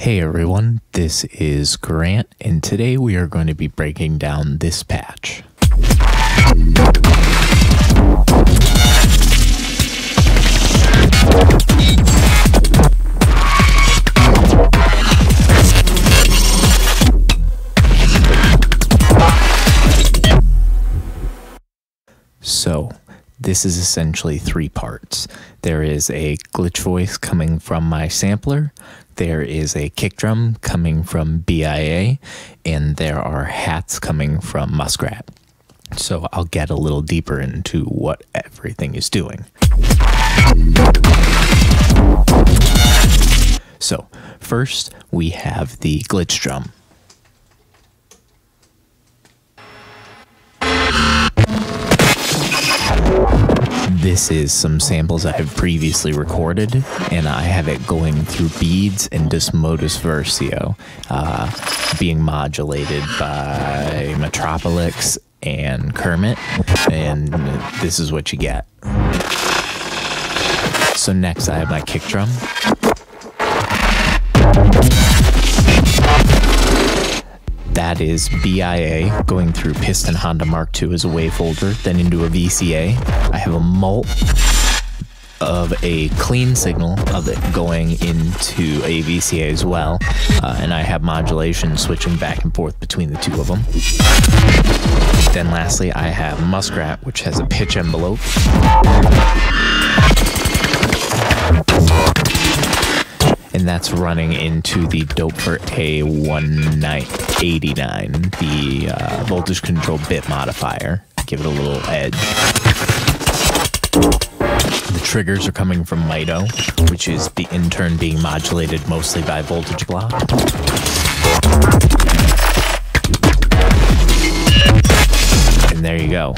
Hey everyone, this is Grant, and today we are going to be breaking down this patch. So, this is essentially three parts. There is a glitch voice coming from my sampler, there is a kick drum coming from BIA, and there are hats coming from Muskrat. So I'll get a little deeper into what everything is doing. So, first we have the glitch drum. This is some samples I have previously recorded, and I have it going through beads and Desmodus Versio, uh, being modulated by Metropolix and Kermit, and this is what you get. So next I have my kick drum. That is BIA going through Piston Honda Mark II as a wave folder, then into a VCA. I have a mult of a clean signal of it going into a VCA as well, uh, and I have modulation switching back and forth between the two of them. Then lastly, I have Muskrat, which has a pitch envelope and that's running into the Doepfer A-189, the uh, voltage control bit modifier. Give it a little edge. The triggers are coming from Mito, which is the in turn being modulated mostly by voltage block. And there you go.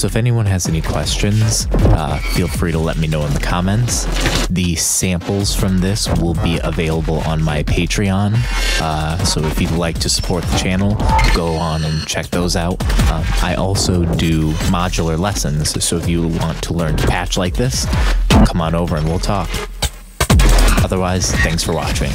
So if anyone has any questions, uh, feel free to let me know in the comments. The samples from this will be available on my Patreon. Uh, so if you'd like to support the channel, go on and check those out. Um, I also do modular lessons. So if you want to learn to patch like this, come on over and we'll talk. Otherwise, thanks for watching.